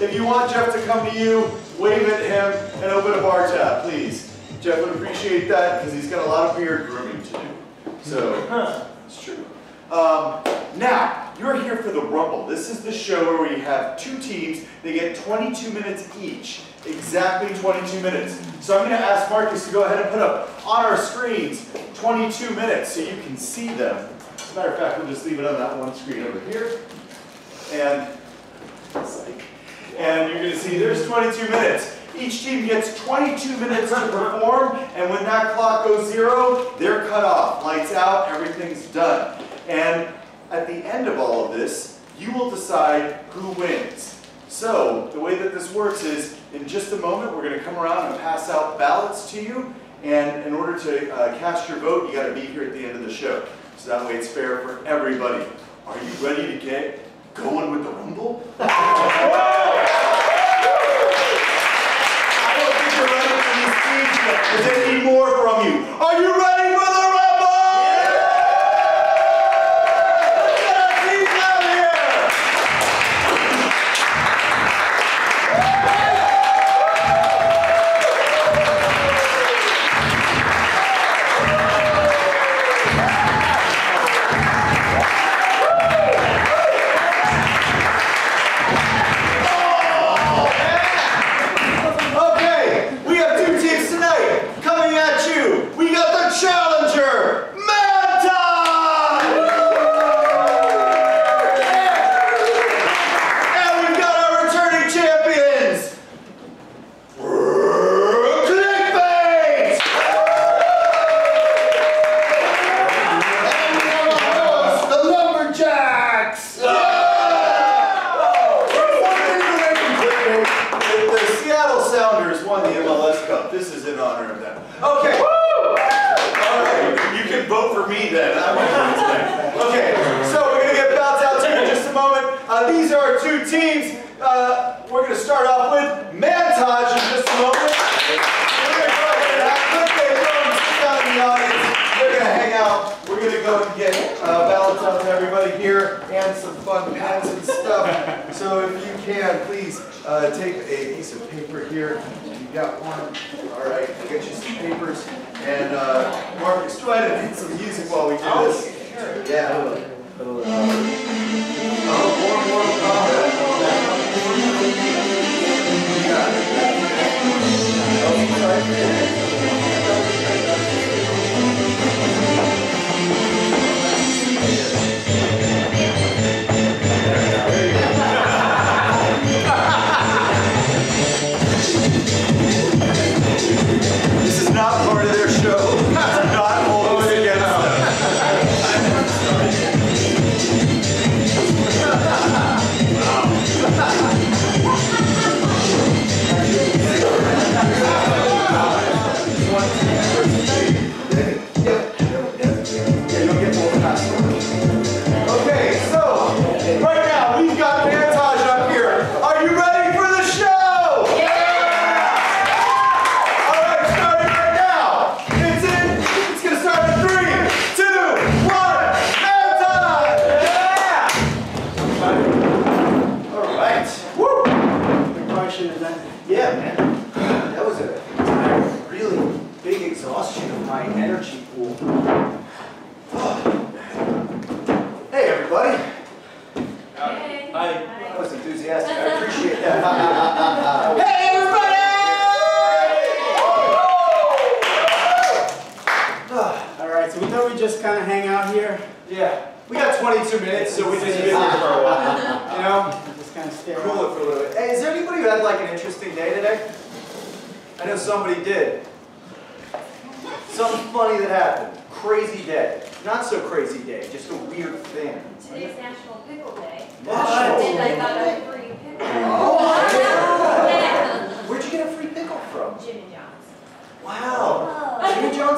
If you want Jeff to come to you, wave at him and open a bar tab, please. Jeff would appreciate that because he's got a lot of beard grooming to do. So, it's true. Um, now, you're here for the Rumble. This is the show where we have two teams. They get 22 minutes each. Exactly 22 minutes. So I'm going to ask Marcus to go ahead and put up on our screens 22 minutes so you can see them. As a matter of fact, we'll just leave it on that one screen over here. And, psych. And you're going to see there's 22 minutes. Each team gets 22 minutes to perform, and when that clock goes zero, they're cut off. Lights out, everything's done. And at the end of all of this, you will decide who wins. So the way that this works is, in just a moment, we're going to come around and pass out ballots to you. And in order to uh, cast your vote, you got to be here at the end of the show. So that way it's fair for everybody. Are you ready to get going with the rumble? I don't think you're ready for these teams yet, they need more from you. Are you ready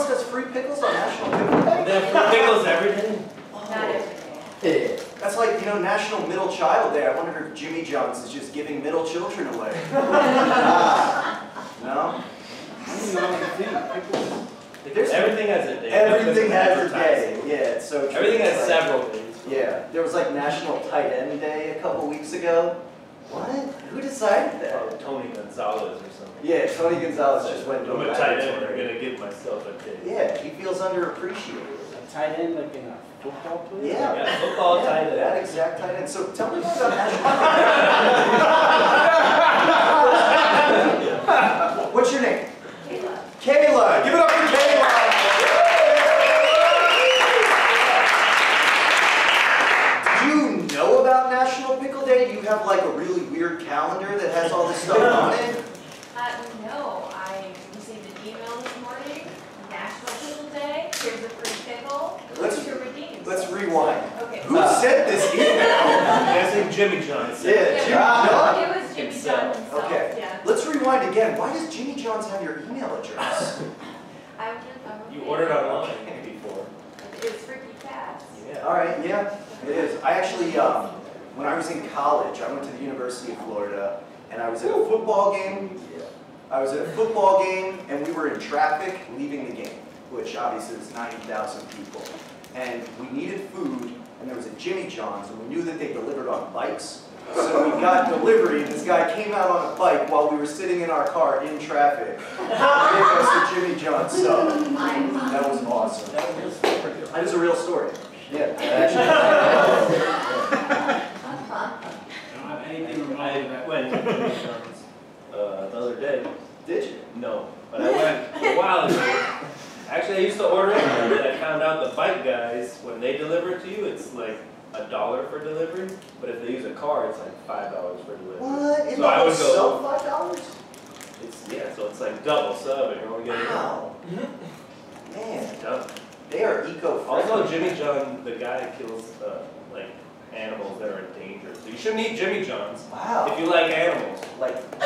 Jimmy John's has free pickles on National Pickle Day? They have pickles every day? Not. That's like, you know, know, National Middle Child Day. I wonder if Jimmy John's is just giving middle children away. Ah, no? I don't know what to think. Pickles. There's Everything has a day. everything has a day. Yeah, it's so true. Everything has like- several days. Yeah, there was like National Tight End Day a couple weeks ago. What? Who decided that? Oh, Tony Gonzalez or something. Yeah, Tony Gonzalez just went to I'm a tight end, I'm gonna give myself a day. Yeah, he feels underappreciated. A tight end like in a football player? Yeah. Yeah, football Yeah, tight end. That exact tight end. So tell me more about National. What's your name? Kayla. Kayla. Give it up for Kayla. Do you know about National Pickle Day? Do you have like a really weird calendar that has all this stuff on it? Uh, no, I received an email this morning, National Pickle Day, here's a free pickle, Let's- click to. Let's rewind. Okay. Who sent this email? Guessing Jimmy John's. Yeah, Yeah, Jimmy John. It was Jimmy Himself. John himself, Okay. yeah. Let's rewind again. Why does Jimmy John's have your email address? I was, I'm You ordered online before. It's freaky fast. Yeah. All right, yeah, it is. I actually, um, when I was in college, I went to the University of Florida, and I was at a football game. I was at a football game, and we were in traffic leaving the game, which obviously is 90,000 people. And we needed food, and there was a Jimmy John's, and we knew that they delivered on bikes. So we got delivery, and this guy came out on a bike while we were sitting in our car in traffic. Gave us the Jimmy John's sub. That was awesome. That was. That is a real story. Yeah, actually. I don't have anything remotely I went to uh, the other day. Did you? No, but I went a while ago. Actually, I used to order it, and then I found out the bike guys, when they deliver it to you, it's like a dollar for delivery. But if they use a car, it's like five dollars for delivery. What? In So the I whole would go- sub five dollars? It's, yeah, so it's like double sub, and you're only getting Wow. Man, done. they are eco-friendly. Also, Jimmy John, the guy kills uh, like animals that are endangered. So you shouldn't eat Jimmy John's Wow. if you like animals. Like,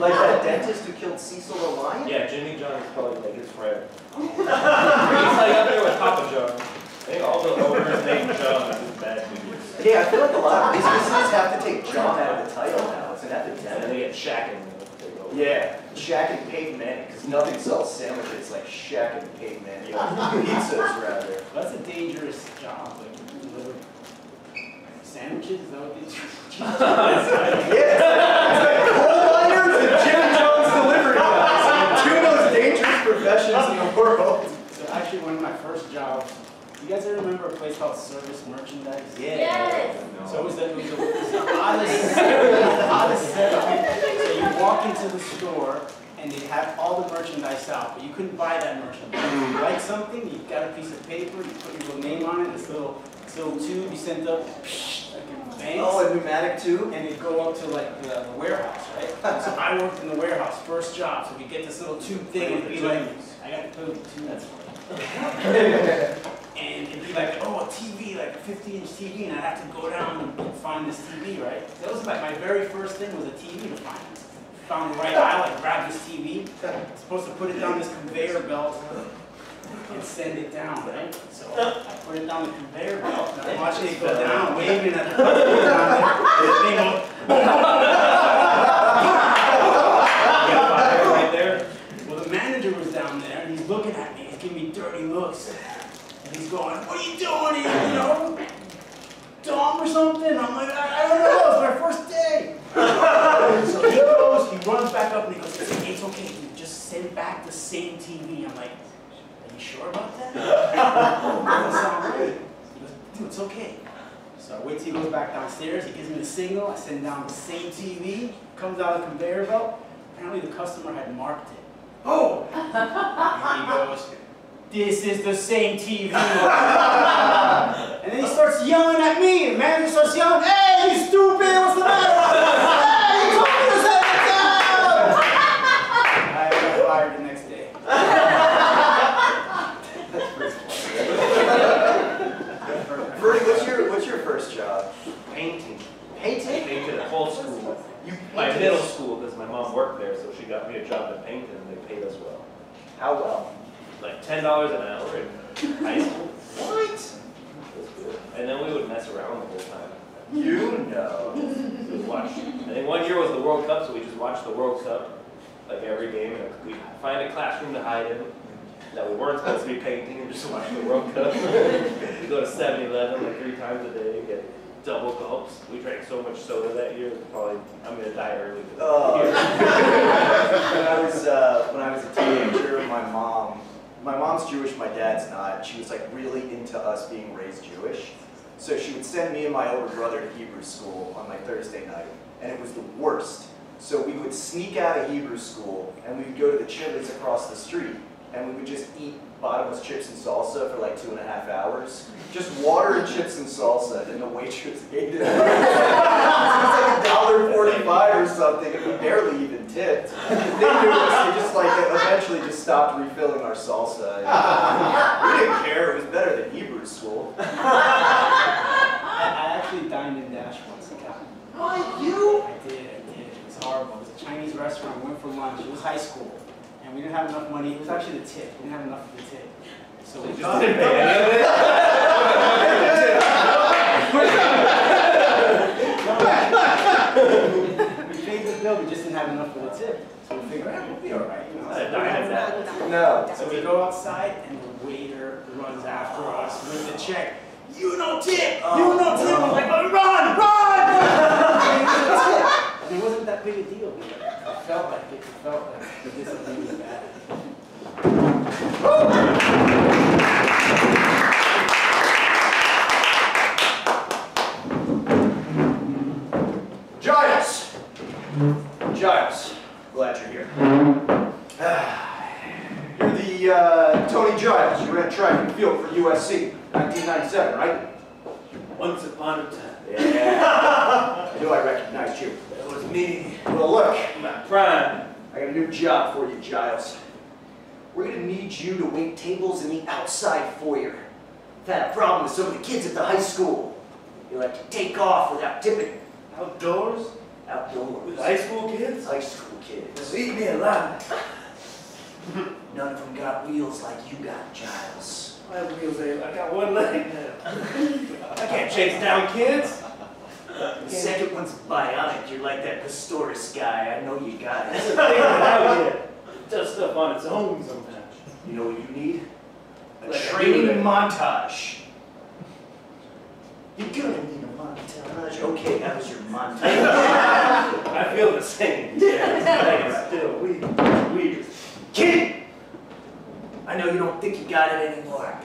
like that dentist who killed Cecil the lion? Yeah, Jimmy John is probably like his friend. He's like up there with Papa John. I think all the owners named John is bad dudes. Yeah, I feel like a lot of these businesses have to take John out of the title now. It's an epidemic. And then they get Shaq in there. Take over. Yeah, Shaq and Peyton Manning, because nothing sells sandwiches like Shaq and Peyton Manning. Pizzas, rather. That's a dangerous job, like you deliver sandwiches, is that what these? Yeah, it's like coal miners and Jimmy John's delivery guys. Two of those dangerous professions in the world. So actually, one of my first jobs, you guys ever remember a place called Service Merchandise? Yeah. Yes. So it was the, it was the, it was the oddest, the oddest setup. So you walk into the store and they have all the merchandise out, but you couldn't buy that merchandise. If you mm. like something, you got a piece of paper, you put your little name on it, this little, this little tube you send up, like in banks. Oh, a pneumatic tube? and you'd go up to like the, the warehouse, right? So I worked in the warehouse, first job, so we get this little tube thing, and it'd be like, I got to put two, that's And it'd be like, oh, a TV, like a 50 inch TV, and I'd have to go down and find this TV, right? That was like my very first thing was a TV to find. Found the right aisle, like grab this TV, supposed to put it down this conveyor belt and send it down, right? So I put it down the conveyor belt, and I'm watching it go down, waving at the this thing go, Get fired right there. Well, the manager was down there, and he's looking at me, he's giving me dirty looks. And he's going, what are you doing here, you know? Dumb or something? I'm like, I, I don't know, it's my first day. so he goes, he runs back up, and he goes, it's okay, it's you just send back the same TV. I'm like, are you sure about that? Doesn't sound right. Dude, it's okay. So I wait till he goes back downstairs, he gives me the signal, I send down the same TV, comes out of the conveyor belt. Apparently the customer had marked it. Oh! and he goes, this is the same TV. and then he starts yelling at me, and manager starts yelling, hey, you stupid, what's the matter? hey, you told me to set it down! I got fired the next day. Freddie, what's your, what's your first job? Painting. Painting? Painted a whole school. You My painted- middle school, worked there, so she got me a job to paint and they paid us well. How well? Like ten dollars an hour in high school. What? And then we would mess around the whole time. You know. We watched. I think one year was the World Cup, so we just watched the World Cup, like every game, and we find a classroom to hide in that we weren't supposed to be painting and just watch the World Cup. we go to 7-Eleven like three times a day, and get double gulps. We drank so much soda that year, probably I'm gonna die early. Oh. when I was uh, when I was a teenager, my mom, my mom's Jewish, my dad's not. She was like really into us being raised Jewish, so she would send me and my older brother to Hebrew school on like Thursday night, and it was the worst. So we would sneak out of Hebrew school and we would go to the Chili's across the street, and we would just eat bottomless chips and salsa for like two and a half hours. Just water and chips and salsa, and the waitress hated it. it was like a dollar forty-five or something, and we barely even tipped. They knew us, they just like eventually just stopped refilling our salsa. we didn't care, it was better than Hebrew school. I, I actually dined in Dash once in Cal. You? I did, I did. It was horrible. It was a Chinese restaurant. We went for lunch. It was high school. And we didn't have enough money. It was actually the tip. We didn't have enough for the tip. So we just didn't pay any of it. we paid the bill. We just didn't have enough for the tip. So we figured, eh, we'll be all right. You know? I dined in that. No. So we go outside, and the waiter runs after us with the check. You no tip! You no tip! I'm like, oh, run! Run! and it wasn't that big a deal. Felt like it. Felt like the discipline was bad. Giles! Giles, glad you're here. You're the uh, Tony Giles. You ran track and field for USC, 1997, right? Once upon a time. Yeah. I knew I recognized you. That was me. Well, look, My prime. I got a new job for you, Giles. We're gonna need you to wait tables in the outside foyer. I've had a problem with some of the kids at the high school. They like to take off without tipping. Outdoors? Outdoors. With high school kids? High school kids. Just eat me alive. None of them got wheels like you got, Giles. My wheels ain't, I got one leg now. I can't chase down kids. The second one's bionic. You're like that Pistorius guy. I know you got That's it. the thing about it. It does stuff on its own sometimes. You know what you need? A Like training unit. montage. You're gonna need a montage. Okay, that was your montage. I feel the same. Yeah, it's still weird. Weird. Kid! I know you don't think you got it anymore.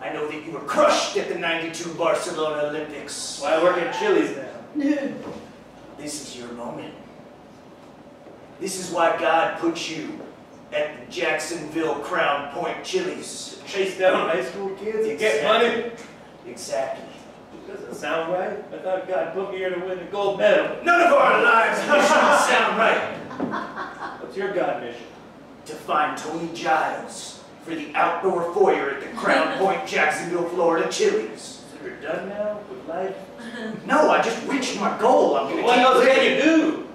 I know that you were crushed at the 92 Barcelona Olympics. Why I work at Chili's now? This is your moment. This is why God put you at the Jacksonville Crown Point Chili's. Chase down high school kids and get money? Exactly. Doesn't sound right. I thought God put me here to win the gold medal. None of our lives missions sound right. What's your God mission? To find Tony Giles for the outdoor foyer at the Crown Point, Jacksonville, Florida Chili's. So you're done now with life? No, I just reached my goal. I'm gonna What keep else can you do?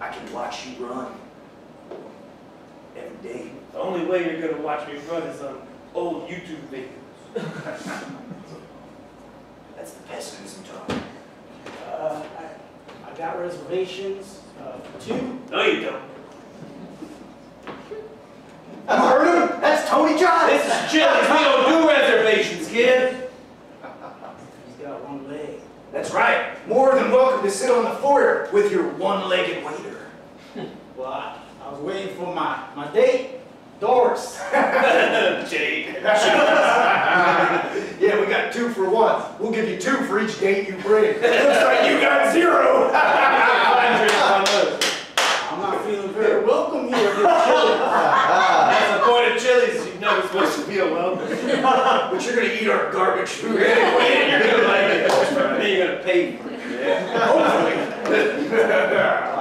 I can watch you run every day. The only way you're gonna watch me run is on old YouTube videos. That's the pessimism talk. Uh, I, I got reservations uh, for two. No, you don't. You heard him? That's Tony Giles. This is Chili's. We don't do reservations, kid. He's got one leg. That's right. More than welcome to sit on the foyer with your one-legged waiter. Well, I, was waiting for my, my date, Doris. Jade. yeah, we got two for one. We'll give you two for each date you bring. Looks like you got zero. I'm not feeling very welcome here at this Chili's. That's the point of Chili's. You're never supposed to feel welcome. but you're gonna eat our garbage food anyway, and you're gonna like it. Then you're gonna pay for it.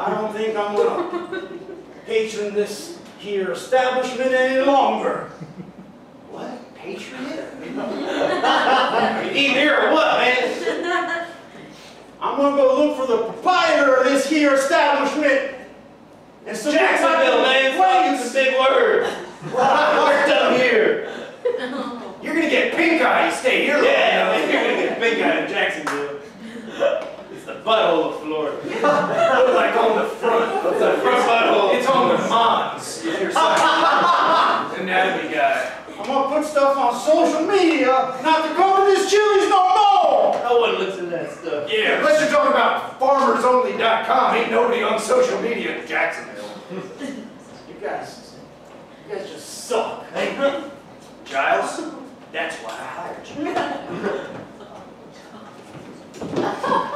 I don't think I'm gonna patron this here establishment any longer. What? Patriot? You eat here or what, man? I'm gonna go look for the proprietor of this here establishment. And my Jacksonville, man. It's a big word. We're done here. You're gonna get pink eye. Stay here. Yeah, man, you're gonna get pink guy in Jacksonville. It's the butthole of Florida. Look like on the front. The front butthole. It's on the Mons. If you're such anatomy guy. I'm gonna put stuff on social media not to go to this Chili's no more. No one looks at that stuff. Yeah, unless you're talking about farmersonly.com, ain't nobody on social media in Jacksonville. You guys, you guys just suck. Giles, that's why I hired you.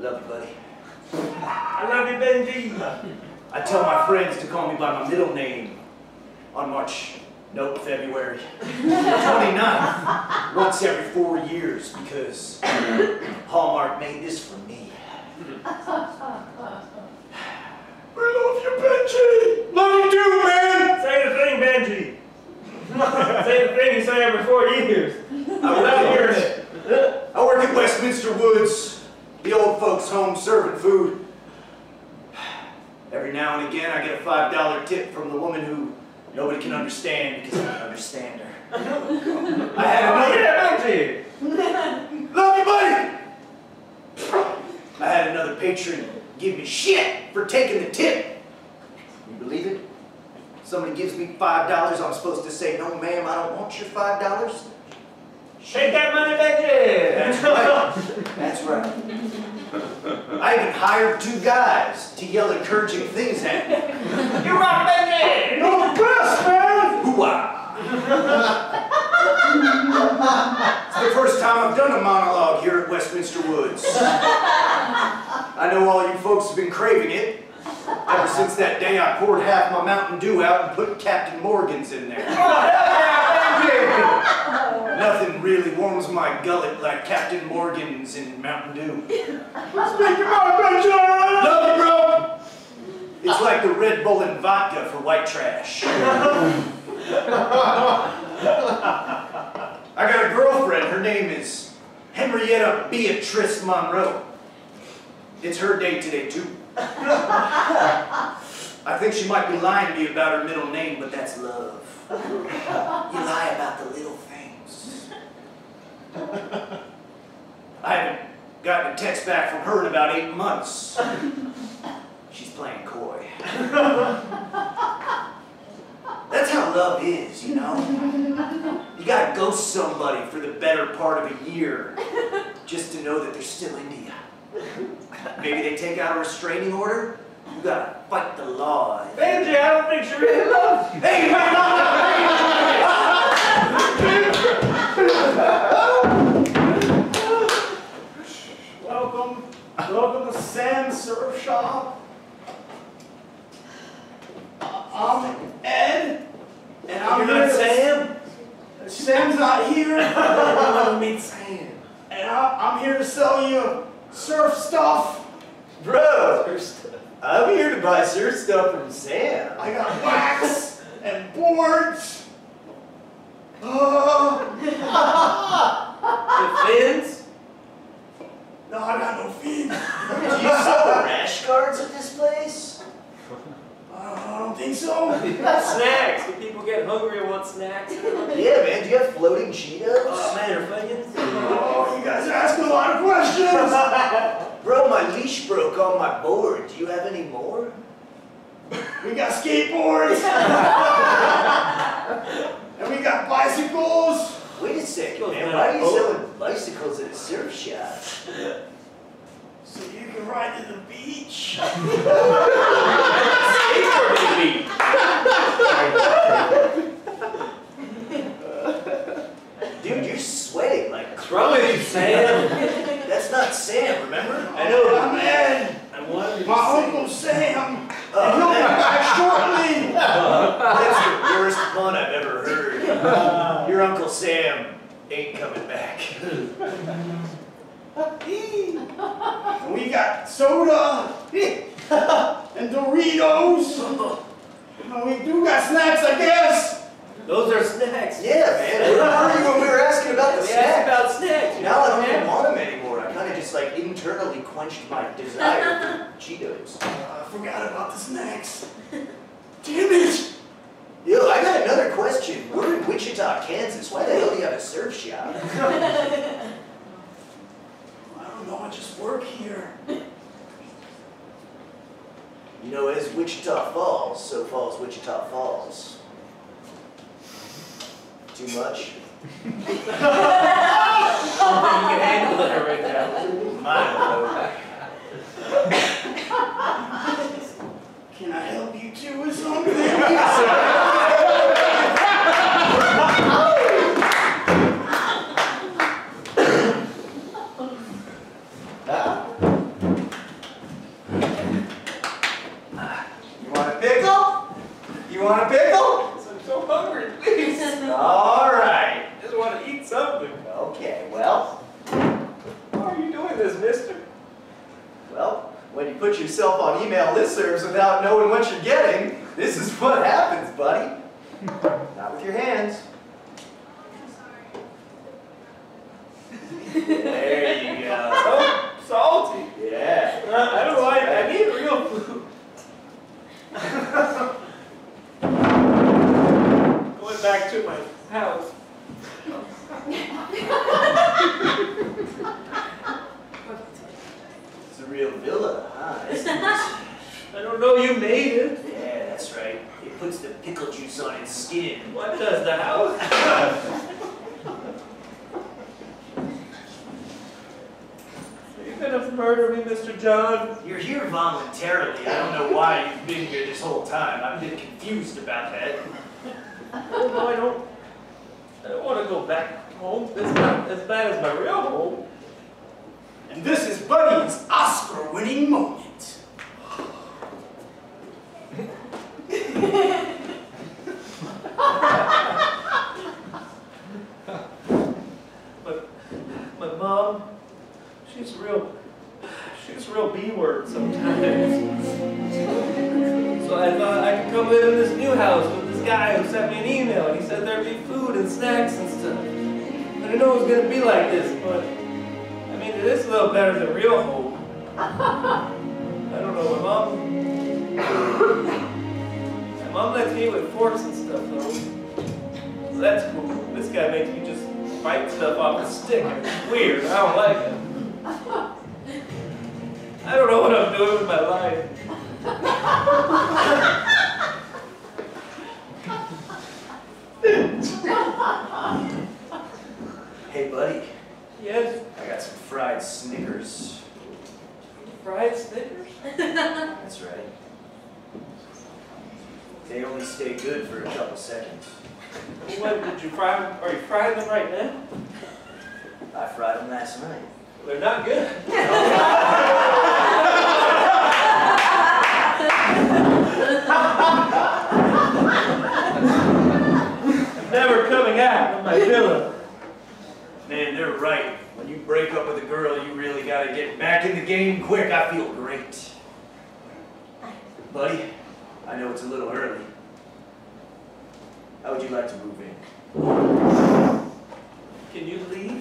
Love you, buddy. I love you, Benji. I tell my friends to call me by my middle name on March, nope, February 29th, once every four years, because Hallmark made this for me. I love you, Benji! Love you too, man! Say the thing, Benji. say the thing you say every four years. I work, I work at Westminster Woods, the old folks' home serving food. Every now and again, I get a $5 tip from the woman who nobody can understand because I don't understand her. I had another. yeah. Love you, buddy! I had another patron give me shit for taking the tip. You believe it? Somebody gives me $5, I'm supposed to say, no ma'am, I don't want your $5. Shake that money, Benji. That's right. That's right. I even hired two guys to yell encouraging things at me. You rock, Benji. You're the best, man! Hoo-ah! It's the first time I've done a monologue here at Westminster Woods. I know all you folks have been craving it. Ever since that day I poured half my Mountain Dew out and put Captain Morgan's in there. Oh, Nothing really warms my gullet like Captain Morgan's in Mountain Dew. Love you, bro! It's like the Red Bull and vodka for white trash. I got a girlfriend. Her name is Henrietta Beatrice Monroe. It's her day today, too. I think she might be lying to me about her middle name, but that's love. You lie about the little. I haven't gotten a text back from her in about eight months. She's playing coy. That's how love is, you know? You gotta ghost somebody for the better part of a year just to know that they're still into you. Maybe they take out a restraining order. You gotta fight the law. Benji, I don't think she really loves you. Hey, Welcome, and Doritos. And oh, we do got snacks, I guess. Those are snacks. Yeah, man. Where were you when we were asking about the We asked about snacks. You Now I don't know, even want them anymore. I kind of just like internally quenched my desire for Cheetos. Uh, I forgot about the snacks. Damn it. Yo, I got another question. We're in Wichita, Kansas. Why the hell do you have a surf shop? I don't know, I just work here. You know, as Wichita Falls, so falls Wichita Falls. Too much? I don't think you can handle that right now. Mine, bro. Can I help you two with something? You want a pickle? You want a pickle? I'm so hungry, please. All right. I just want to eat something. Okay, well, Why are you doing this, mister? well, when you put yourself on email listservs without knowing what you're getting, this is what happens, buddy. Not with your hands. There you go. So salty. Yeah. Uh, I don't like I need real food. Back to my house. It's a real villa, huh? I don't know you made it. Yeah, that's right. It puts the pickle juice on its skin. What does the house? Are you gonna murder me, Mr. John? You're here voluntarily. I don't know why you've been here this whole time. I've been confused about that. Oh, no, I don't. I don't want to go back home. It's not as bad as my real home. And this is Buddy's Oscar-winning moment. I fried them last night. They're not good. Never coming out of my pillow. Man, they're right. When you break up with a girl, you really gotta get back in the game quick. I feel great. Buddy, I know it's a little early. How would you like to move in? Can you leave?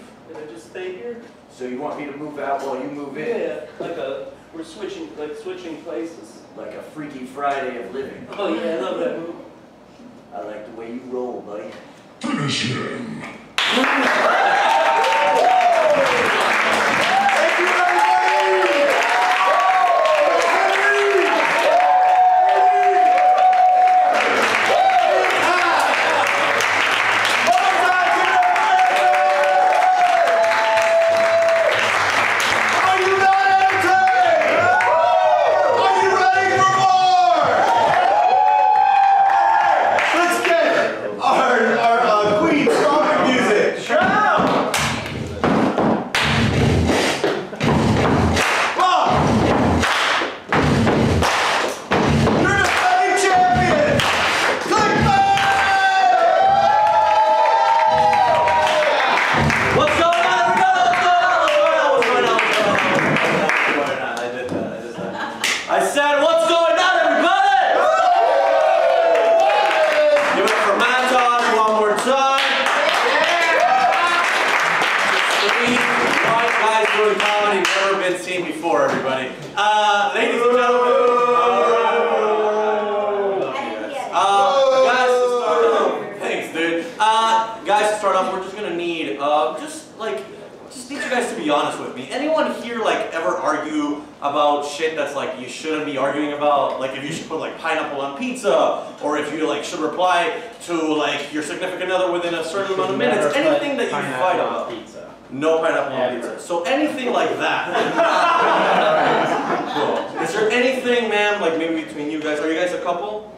Can I just stay here? So you want me to move out while you move in? Yeah, like a, we're switching, like switching places. Like a Freaky Friday of living. Oh yeah, I love that movie. I like the way you roll, buddy. Finish you, seen before, everybody. Uh, ladies and gentlemen. Uh, guys, to start off, thanks, dude. Uh, guys, to start off, we're just gonna need, uh, just like, just need you guys to be honest with me. Anyone here like ever argue about shit that's like you shouldn't be arguing about? Like if you should put like pineapple on pizza, or if you like should reply to like your significant other within a certain amount of minutes. Anything that you fight about. Pizza. No pineapple on Never. pizza. So anything like that. cool. Is there anything, ma'am, like maybe between you guys? Are you guys a couple?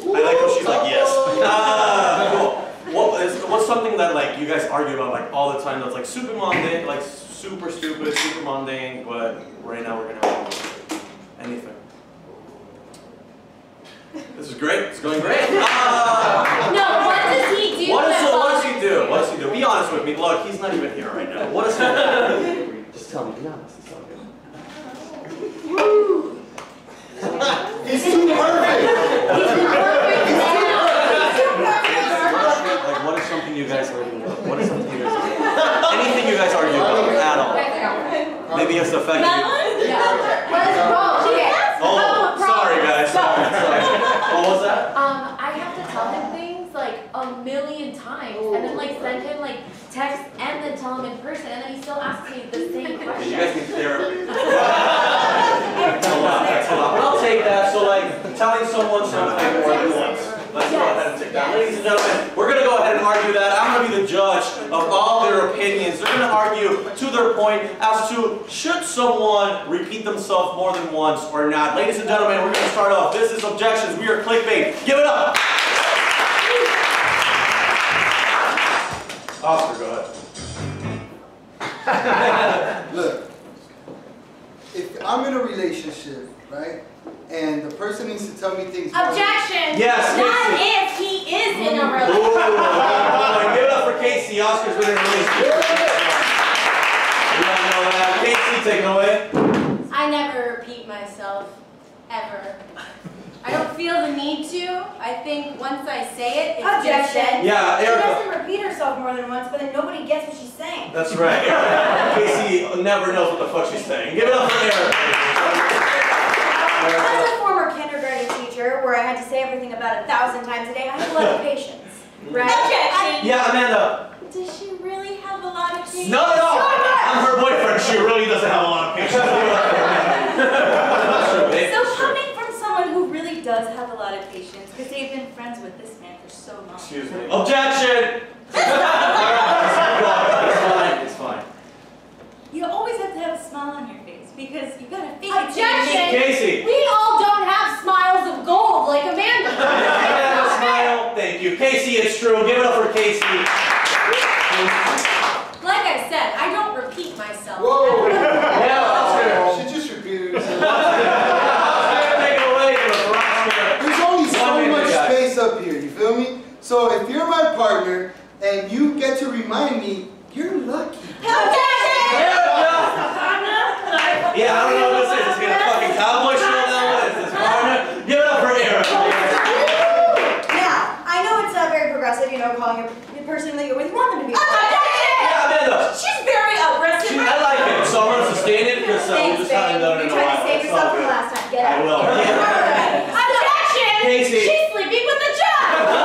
I like how she's like, yes. Ah, cool. What is what's something that like you guys argue about like all the time that's like super mundane, like super stupid, super mundane, but right now we're gonna have anything. This is great. It's going great. Ah. No, what does he do? What is that so? What does he bothers do? you? What does he do? Be honest with me. Look, he's not even here right now. What does he do? Just tell me. Be honest. It's all good. He's too perfect! He's too perfect now. Like, what is something you guys argue about? What is something you guys argue about? Anything you guys argue about at all? Maybe it's affected you. What is wrong? Okay. Oh, sorry guys. Sorry. sorry. What was that? Um, I have to tell him things like a million times, and then like him like text, and then tell him in person, and then he still asks me the same question. You guys need therapy. that's a lot. That's a lot. I'll take that. So like telling someone something more than once. Let's go ahead and take that. Ladies and gentlemen, we're gonna go ahead and argue that. I'm gonna be the judge of all their opinions. They're gonna argue to their point as to should someone repeat themselves more than once or not. Ladies and gentlemen, we're gonna start off. This is objections. We are Clique Bait. Give it up. Oscar, go ahead. Look, if I'm in a relationship, right, and the person needs to tell me things. Objection. Yes, Not Casey. if he is in a Ooh, relationship. give it up for Casey. Oscar's winning a relationship. We know. Casey, take it away. I never repeat myself, ever. I don't feel the need to. I think once I say it, it's Objection. said. Yeah, She doesn't repeat herself more than once, but then nobody gets what she's saying. That's right. Casey never knows what the fuck she's saying. Give it up for Erica. As Erica. a former kindergarten teacher, where I had to say everything about a thousand times a day, I have a lot of patience. Right? Objection. Yeah, Amanda. Does she really have a lot of patience? No, at all. I'm her boyfriend. She really doesn't have a lot of patience. Give it up for Amanda. So coming from someone who really does have a lot of patience, because they've been friends with this man for so long. Excuse me. Objection. it's fine. It's fine. You always have to have a smile on your face, because you've gotta fake it. Objection! it. Casey. We all don't have smiles of gold like Amanda. Have a smile. Thank you. Casey, it's true. Give it up for Casey. Like I said, I don't repeat myself. Whoa. Yeah. She just repeated herself. Take it away, Veronica. There's only so One minute, much guys. space up here, you feel me? So if you're my partner and you get to remind me, you're lucky. Yeah, I don't know what this is. Is it a fucking cowboy show now? What is this? Partner? Give it up for Aaron. Now, I know it's uh, very progressive, you know, calling your the person that you're with, you want them to be. Yeah, Amanda. She's very aggressive. She, I like it. So I'm gonna sustain it because uh, we just haven't done it in You're a trying to save yourself all from last time. Get I out. will. Objection! Casey. She's sleeping with the judge.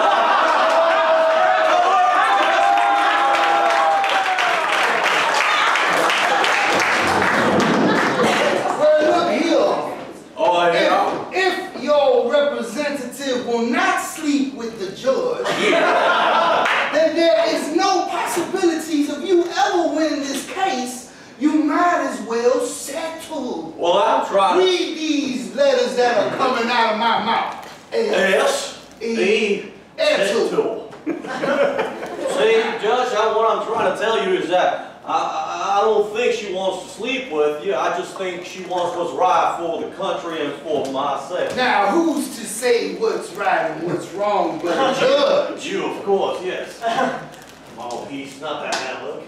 Well, look here. Oh, yeah. If, if your representative will not sleep with the judge, then there is no possibilities of you ever win this case. You might as well settle. Well, I'm trying. Read these letters that are coming out of my mouth. S. E. Settle. See, Judge, I, what I'm trying to tell you is that I, I, I don't think she wants to sleep with you. I just think she wants what's right for the country and for myself. Now, who's to say what's right and what's wrong but a judge? You, of course, yes. Oh, he's not that bad looking.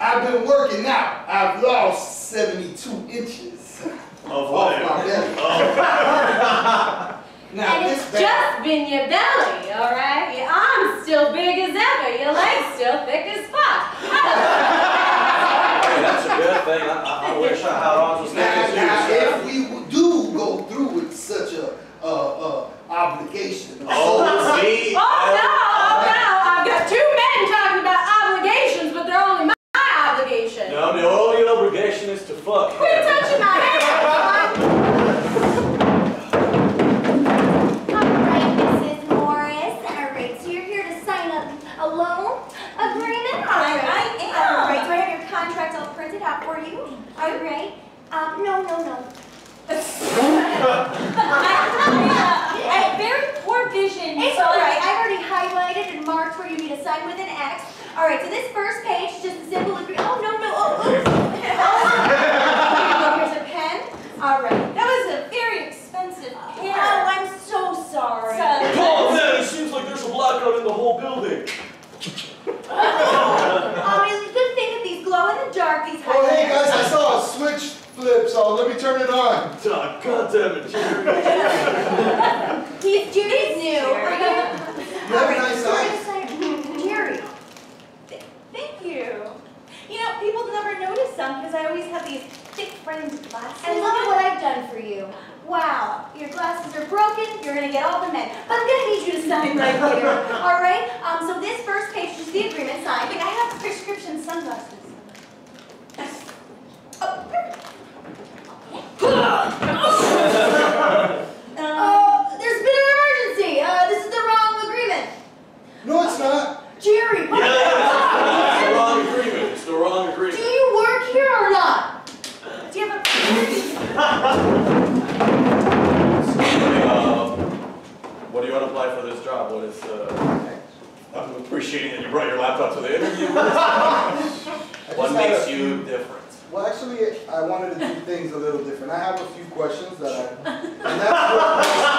I've been working out. I've lost 72 inches Of off what? my belly. Oh. Now, And it's just been your belly, all right? Your arm's still big as ever. Your legs still thick as fuck. Hey, that's a good thing. I, I, I wish I had arms as thick Now, as now, you. if we do go through with such a uh, uh, obligation, Oh, see? Oh no, oh no! I've got two men talking about obligations, but they're only my obligation. No, the only obligation is to fuck. Quit touching my hand! Alright, Mrs. Morris. Alright, so you're here to sign a, a loan agreement? Alright. I am. Alright, do I have your contract all printed out for you? Alright. Um, no, no, no. I have very poor vision. It's so alright, I've already highlighted and marked where you need to sign with an X. Alright, so this first page is just a simple agree, oh, no, no, oh, oops. Oh, Here's a pen. Alright. That was a very expensive Oh, pen. I'm so sorry. Oh man, it seems like there's a blackout in the whole building. Um, it's a good thing that these glow in the dark, these Oh, hey highlighters. guys, I saw a switch flip, so let me turn it on. God, God damn it, Jerry. He's Jerry's new. You have a nice eyes. Jerry. Thank you. You know, people never notice them because I always have these thick framed glasses. And look at what I've done for you. Wow, your glasses are broken, you're gonna get all the men. But I'm gonna need you to sign right here. Alright? Um, so this first page is the agreement signed. Wait, I have prescription sunglasses. Uh, there's been an emergency. Uh, this is the wrong agreement. No, it's not. Jerry, what? Yeah, it's the wrong agreement. It's the wrong Do you work here or not? Do you have a Uh, what do you want to apply for this job? What is, uh, I'm appreciating that you brought your laptop to the interview. What makes a you different? Well, actually, I wanted to do things a little different. I have a few questions that I,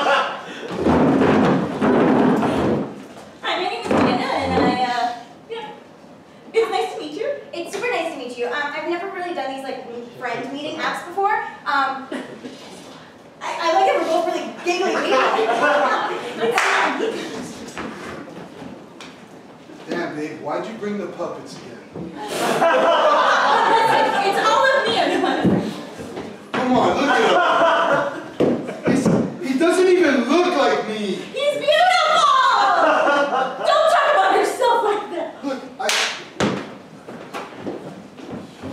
you. Um, I've never really done these like friend meeting apps before. Um, I, I like that we're both really giggly people. damn, babe, why'd you bring the puppets again? It's all of me, everyone. Come on, look at him. He's, he doesn't even look like me. He's beautiful! Don't talk about yourself like that. Look, I,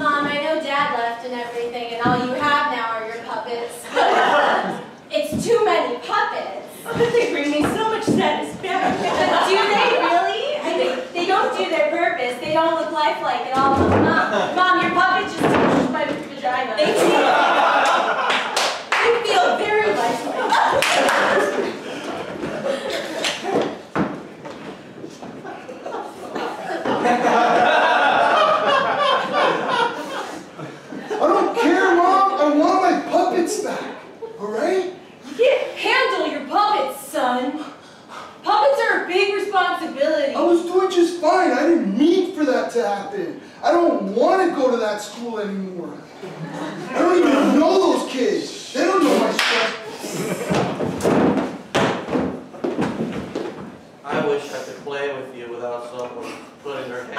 Mom, I know Dad left and everything, and all you have now are your puppets. it's too many puppets. Oh, but they bring me so much satisfaction. do they really? I mean, they don't do their purpose. They They don't look lifelike at all. Mom, Mom, your puppet just touched my vagina. They feel, they feel very lifelike. I don't care, Mom. I want my puppets back. All right? You can't handle your puppets, son. Puppets are a big responsibility. I was doing just fine. I didn't need for that to happen. I don't want to go to that school anymore. I don't even know those kids. They don't know my stuff. I wish I could play with you without someone putting their hand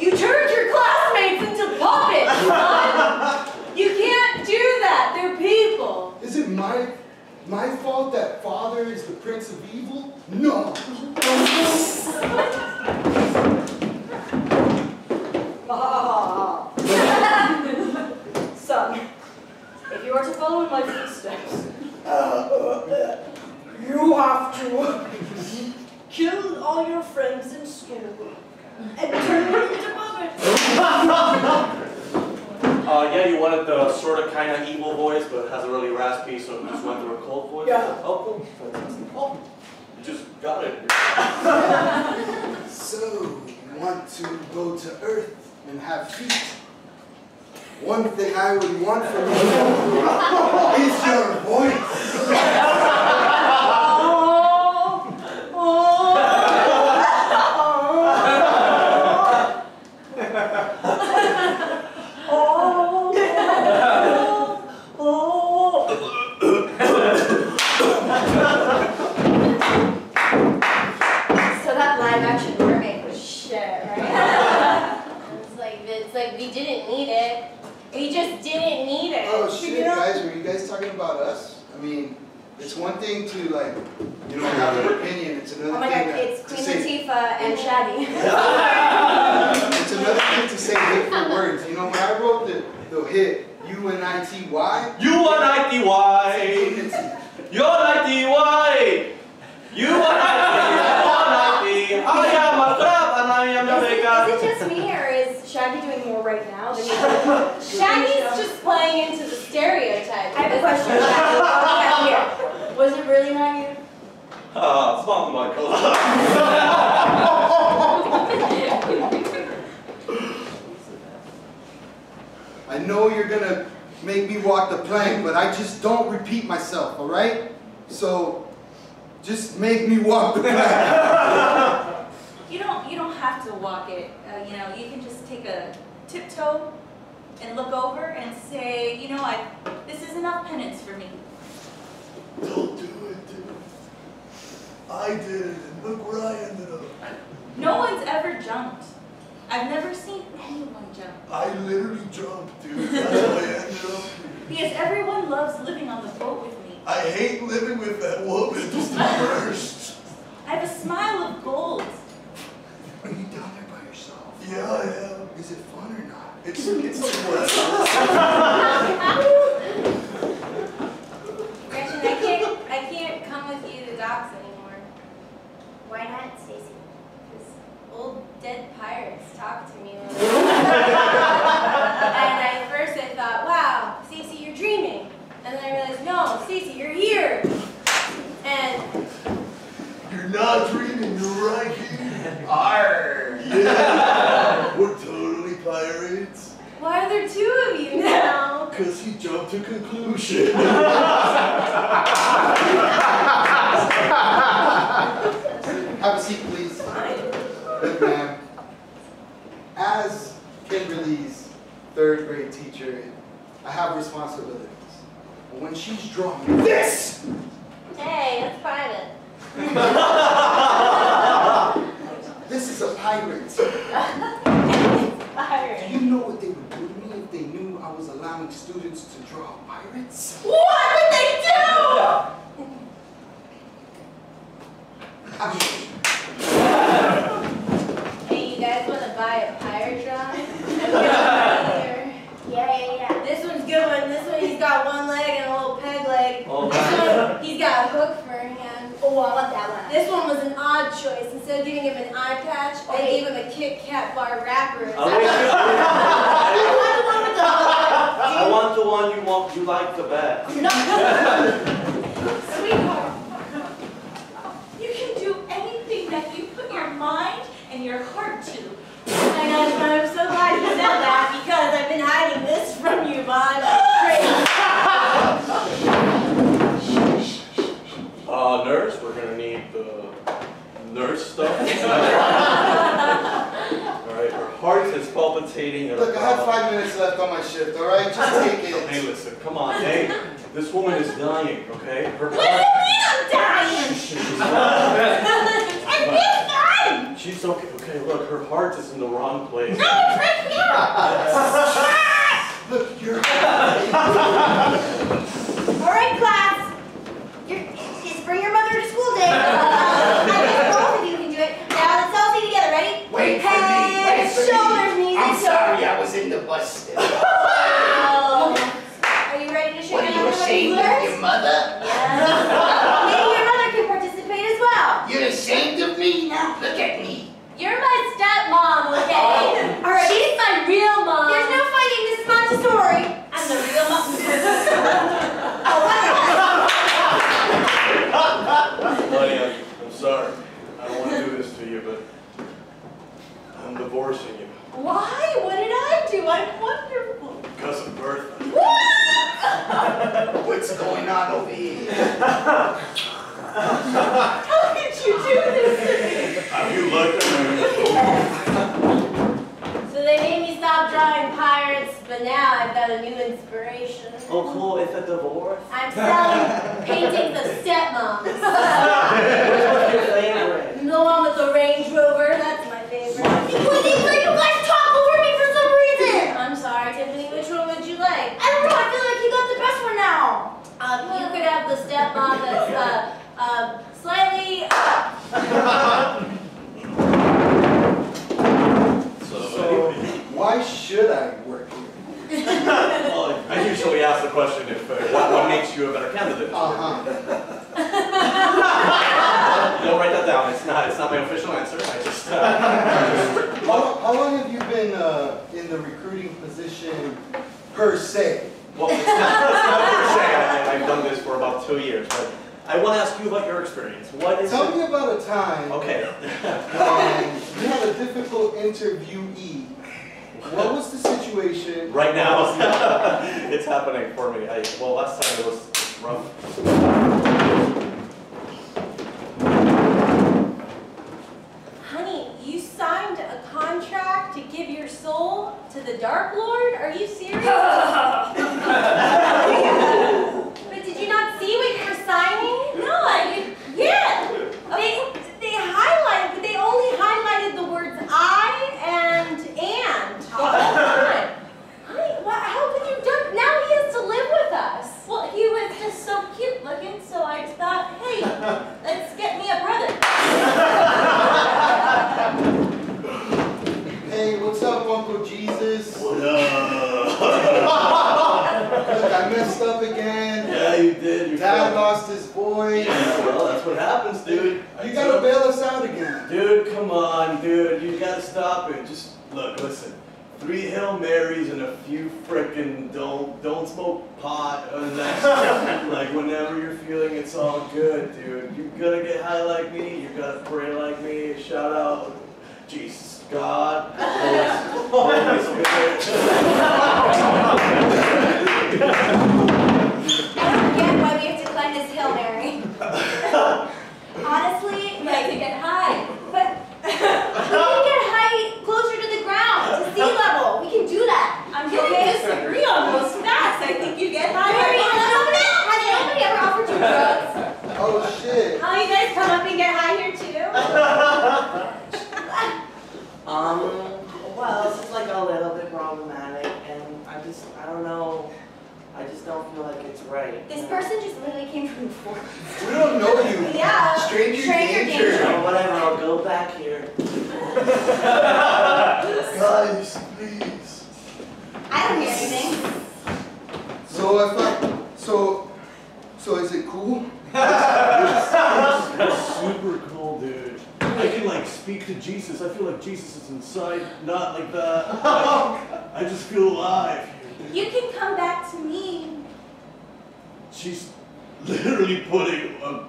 You turned your classmates into puppets, son. You can't do that. They're people. Is it my my fault that father is the prince of evil? No. son, if you are to follow in my footsteps, you have to kill all your friends in school and turn them into puppets. Uh, yeah, you wanted the sort of kind of evil voice, but has a really raspy, so it just went through a cold voice. Yeah. Oh, cool. Fantastic. Oh, you just got it. So you want to go to Earth and have feet? One thing I would want from you is your voice. So that live action mermaid was shit, right? It's like, it's like we didn't need it. We just didn't need it. Oh shit, You know? guys, were you guys talking about us? I mean, it's one thing to like, you know, have an opinion. It's another thing. Oh my thing god, to- it's Queen say. Latifah and Shaggy. It's another thing to say hateful words. You know, when I wrote the, the hit U-N-I-T-Y, You are 90Y. You're 90Y. You are 90. You are Shaggy doing more right now than he? Shaggy's just playing into the stereotype. I have a question, Shaggy. Yeah, here. Was it really not you? Ah, smart Michael. I know you're gonna make me walk the plank, but I just don't repeat myself, all right? So, just make me walk the plank. You don't, you don't have to walk it, uh, you know, you can just take a tiptoe and look over and say, you know, I, this is enough penance for me. Don't do it, dude. I did it, and look where I ended up. No one's ever jumped. I've never seen anyone jump. I literally jumped, dude. That's how I ended up. Because everyone loves living on the boat with me. I hate living with that woman. It's the worst. I have a smile of gold. Are you down there by yourself? Yeah, I am. Is it It's it's sweat. Gretchen, I can't, I can't come with you to the docks anymore. Why not, Stacy? Because old dead pirates talk to me. and at first I thought, wow, Stacey, you're dreaming. And then I realized, no, Stacey, you're here. And You're not dreaming. You're right here. Arr! Yeah. We're totally pirates. why are there two of you now? Cause he jumped to. Have a seat, please. Look, ma'am. As Kimberly's third grade teacher, I have responsibilities. And when she's drawing this, Hey, that's private. this is a pirate. Pirate. Do you know what they would do to me if they knew I was allowing students to draw pirates? What did they do? I mean, Hey, you guys want to buy a pirate drawing? Yeah, yeah, yeah. This one's good one. This one, he's got one leg and a little peg leg. Oh, This one, he's got a hook for a hand. This one was an odd choice. Instead of giving him an eye patch, I gave him a Kit Kat bar wrapper. I'll wait till- I want the one with the I want the one you want, you like the best. Sweetheart, you can do anything that you put your mind and your heart to. Oh my gosh, Mom, I'm so glad you said that because I've been hiding this from you, Mom. Great. Uh, nurse, we're gonna need the nurse stuff. Alright, her heart is palpitating. and her Look, I have five minutes left on my shift, all right? Just take it. Hey, listen, come on, hey, this woman is dying, okay? Her What do you mean I'm dying? She's I'm being fine. She's okay, okay, look, her heart is in the wrong place. No, it's right here. Look, you're. All right, class. You're, it's bring your mother to school day. Uh, I guess both of you can do it. Now let's all say together. Ready? Wait for me, Head, wait for me. Shoulders, knees, I'm sorry, I was in the bus still. Oh. Are you ready to shake What are you ashamed of your mother? Yes. Maybe your mother can participate as well. You're ashamed of me? Now look at me. You're my stepmom, okay? Oh. All right. She's my real mom. There's no fighting. This is Montessori. I'm the real mom. Oh, Honey, I'm, I'm sorry. I don't want to do this to you, but I'm divorcing you Why? What did I do? I'm wonderful. because of Bertha. What's going on over here? How did you do this to me? Have you looked at So they made me stop drawing pirates, but now I've got a new inspiration. Oh, cool. It's a divorce. I'm selling paintings of stepmoms. What's your favorite? The one with the Range Rover, that's my favorite. Well, these like you guys talk over me for some reason. I'm sorry, Tiffany. Which one would you like? I don't know. I feel like you got the best one now. Um, you could have the stepmom that's uh, uh, slightly. So, why should I work here? Well, I usually ask the question if uh, what, what makes you a better candidate. Uh-huh. Don't write that down. It's not. It's not my official answer. I just. Uh, How, how long have you been uh, in the recruiting position per se? well, it's not, it's not per se. I, I've done this for about two years, but I want to ask you about your experience. What is Tell it? me about a time Okay. you had a difficult interviewee. What was the situation? Right now, it's happening for me. I, well, last time it was rough. Honey, you signed a contract to give your soul to the Dark Lord? Are you serious? but did you not see what you were signing? No, I yeah. They they highlighted, but they only highlighted the words I and and the whole time. How could you do? Now he has to live with us. Well, he was just so cute looking, so I thought, hey, let's get me a brother. Hey, what's up, Uncle Jesus? What Look, I messed up again. Yeah, you did. You Dad lost his voice. Yeah, well, that's what happens, dude. You gotta bail us out again. Dude, come on, dude. You gotta stop it. Just look, listen. Three Hail Marys and a few frickin' don't don't smoke pot and that's like whenever you're feeling it's all good, dude. You gotta get high like me, you gotta pray like me, shout out Jesus, God, don't get why we have to climb this hill, Mary. Honestly, We like to get high. but we can get high closer to the ground, to sea level. We can do that. I'm gonna disagree on those facts. I think you get high. Mary, has nobody, has nobody ever offered you drugs? Oh shit. Oh, you guys come up and get high here too? Um, well, this is like a little bit problematic, and I just, I don't know, I just don't feel like it's right. This person just literally came from the forest. We don't know you. Yeah. Stranger Stranger danger. danger. So whatever, I'll go back here. Guys, please. I don't hear anything. So if I, so, so is it cool? super cool, dude. I can like speak to Jesus. I feel like Jesus is inside, not like that. Like, I just feel alive. You can come back to me. She's literally putting a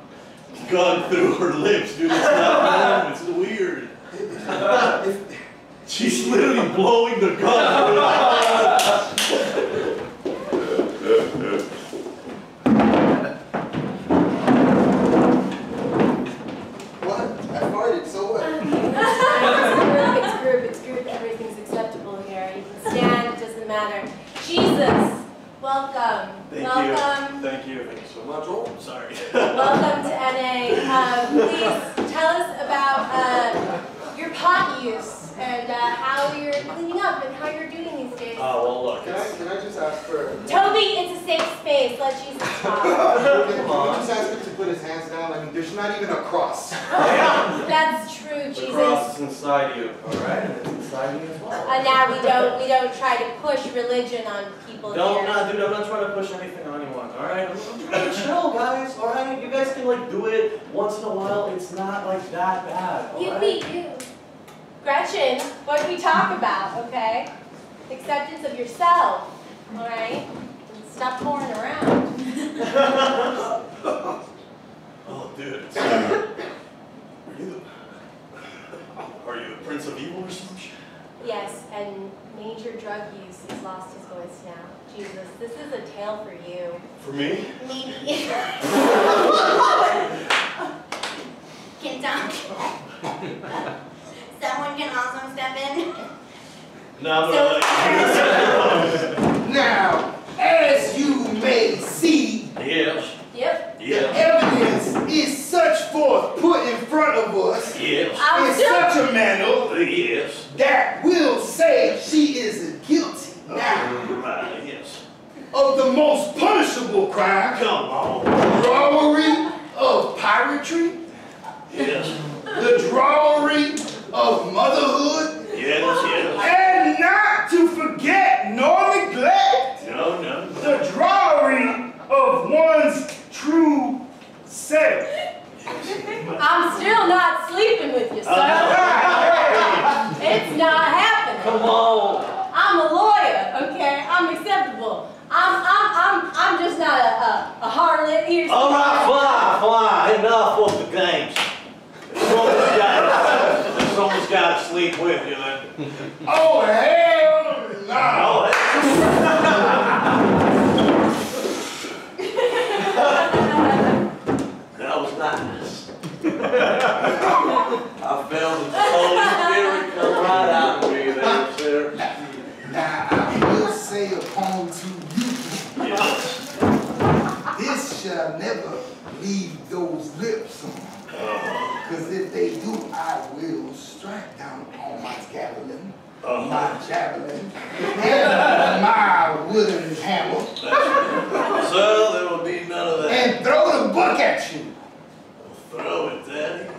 gun through her lips, dude. It's not normal. It's weird. She's literally blowing the gun. welcome. Thank welcome. you. Thank you. Thank you so much. Oh, I'm sorry. Welcome to NA. Um, please tell us about uh, your pot use and uh, how you're cleaning up and how you're doing these days. Oh, well, look. Can I, can I just ask for... Toby, it's a safe space. Let Jesus talk. Can can I just ask him to put his hands down? I mean, there's not even a cross. That's true, Jesus. The Jesus. cross is inside you, alright? And it's inside you as well. Uh, now we don't we don't try to push religion on people Don't, here. not, dude, I'm not trying to push anything on anyone, alright? I'm, I'm trying to chill, guys, alright? You guys can, like, do it once in a while. It's not, like, that bad, You alright? beat you. Gretchen, what did we talk about, okay? Acceptance of yourself, all right? Stop pouring around. Oh, dude. Are you, are you a prince of evil or something? Yes, and major drug use has lost his voice now. Jesus, this is a tale for you. For me? Maybe. Can talk. Someone can also step in. No, I'm gonna you. Now, as you may see, Yes. Yep. the Yes. evidence is such forth put in front of us Yes. I'm in such a manner Yes. that will say she is guilty oh, now Right, yes. of the most punishable crime, Come on. robbery of piracy, Yes. the drollery of motherhood, Yes, yes. and not to forget nor neglect No, no. the drollery of one's true self. I'm still not sleeping with you, sir. Uh-huh. It's not happening. Come on! I'm a lawyer, okay? I'm acceptable. I'm I'm I'm I'm just not a a, a harlot here. Alright, fine, fine, enough of the games. Someone's got, someone's got to sleep with you then. Oh, hell no! Oh, That was nice. I felt the Holy Spirit come right out of me there, sir. Now I will say upon to you, Yes. this shall never leave those lips on. Because if they do, I will strike down on my javelin, my javelin, and my wooden hammer, So there will be none of that. and throw the book at you. Throw it, Daddy.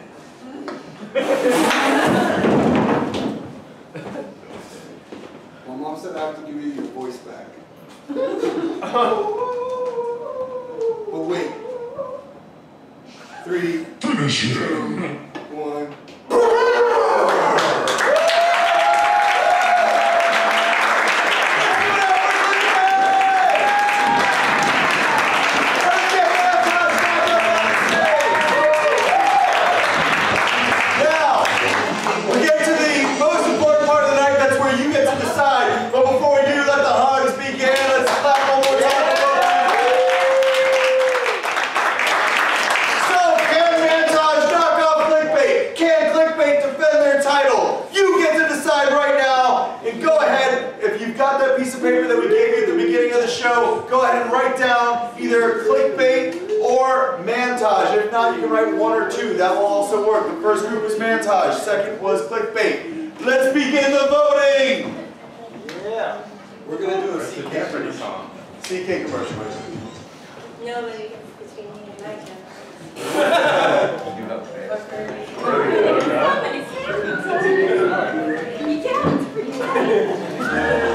My mom said I have to give you your voice back. But wait. Three, two, one. down either Clique Bait or MANtage. If not, you can write one or two. That will also work. The first group was MANtage. Second was Clique Bait. Let's begin the voting. Yeah. We're gonna do a CK pretty song. CK commercial. Nobody gets between me and my tent. You can,